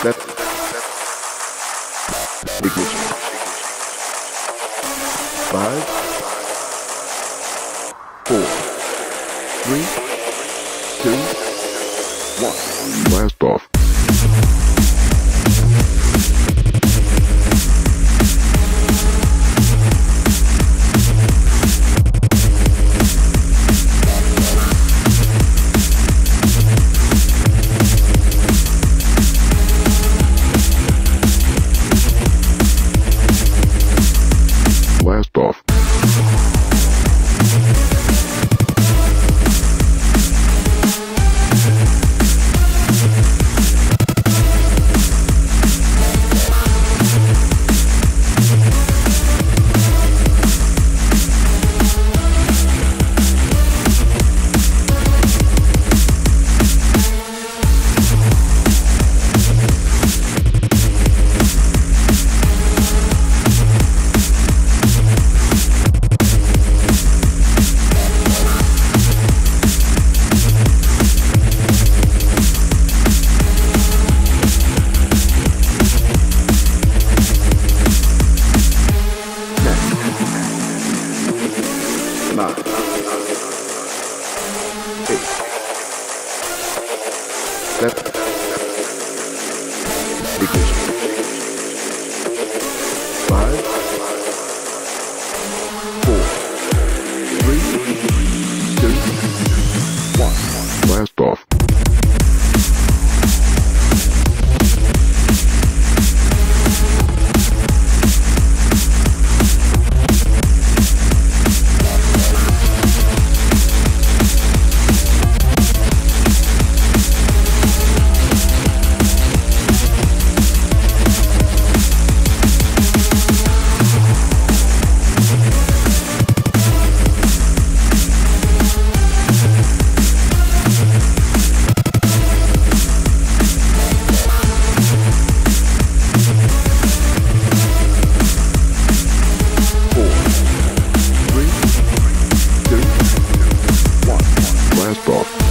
seven, ignition, five, four, three, two, one. Blast off. four. Baseball.